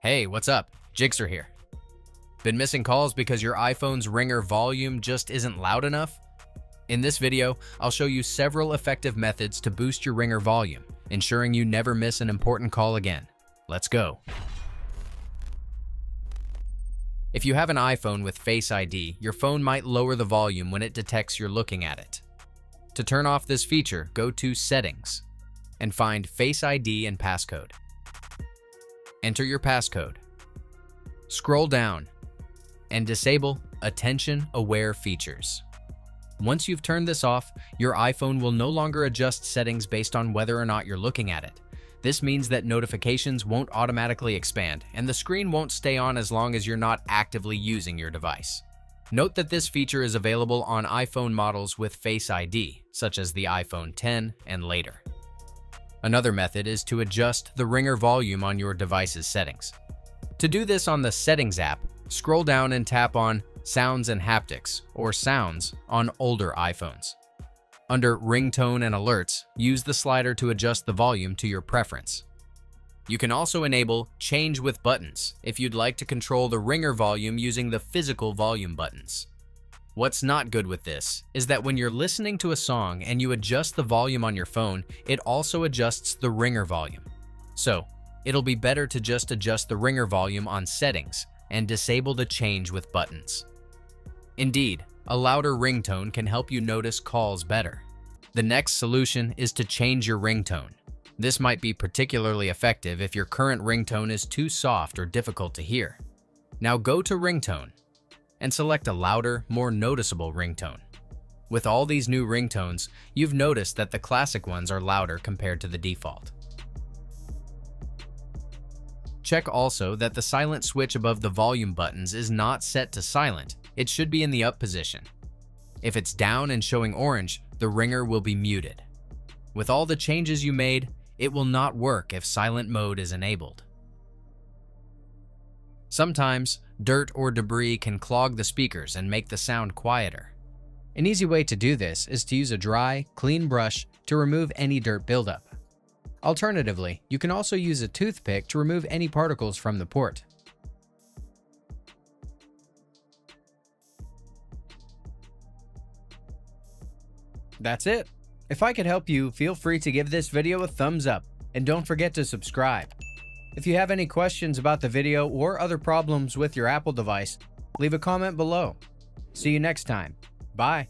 Hey, what's up? Jigxor here. Been missing calls because your iPhone's ringer volume just isn't loud enough? In this video, I'll show you several effective methods to boost your ringer volume, ensuring you never miss an important call again. Let's go. If you have an iPhone with Face ID, your phone might lower the volume when it detects you're looking at it. To turn off this feature, go to Settings and find Face ID and passcode. Enter your passcode. Scroll down and disable Attention Aware Features. Once you've turned this off, your iPhone will no longer adjust settings based on whether or not you're looking at it. This means that notifications won't automatically expand, and the screen won't stay on as long as you're not actively using your device. Note that this feature is available on iPhone models with Face ID, such as the iPhone 10 and later. Another method is to adjust the ringer volume on your device's settings. To do this on the Settings app, scroll down and tap on Sounds and Haptics, or Sounds, on older iPhones. Under Ringtone and Alerts, use the slider to adjust the volume to your preference. You can also enable Change with Buttons if you'd like to control the ringer volume using the physical volume buttons. What's not good with this is that when you're listening to a song and you adjust the volume on your phone, it also adjusts the ringer volume. So, it'll be better to just adjust the ringer volume on settings and disable the change with buttons. Indeed, a louder ringtone can help you notice calls better. The next solution is to change your ringtone. This might be particularly effective if your current ringtone is too soft or difficult to hear. Now go to Ringtone and select a louder, more noticeable ringtone. With all these new ringtones, you've noticed that the classic ones are louder compared to the default. Check also that the silent switch above the volume buttons is not set to silent, it should be in the up position. If it's down and showing orange, the ringer will be muted. With all the changes you made, it will not work if silent mode is enabled. Sometimes, dirt or debris can clog the speakers and make the sound quieter. An easy way to do this is to use a dry, clean brush to remove any dirt buildup. Alternatively, you can also use a toothpick to remove any particles from the port. That's it. If I could help you, feel free to give this video a thumbs up, and don't forget to subscribe. If you have any questions about the video or other problems with your Apple device, leave a comment below. See you next time. Bye.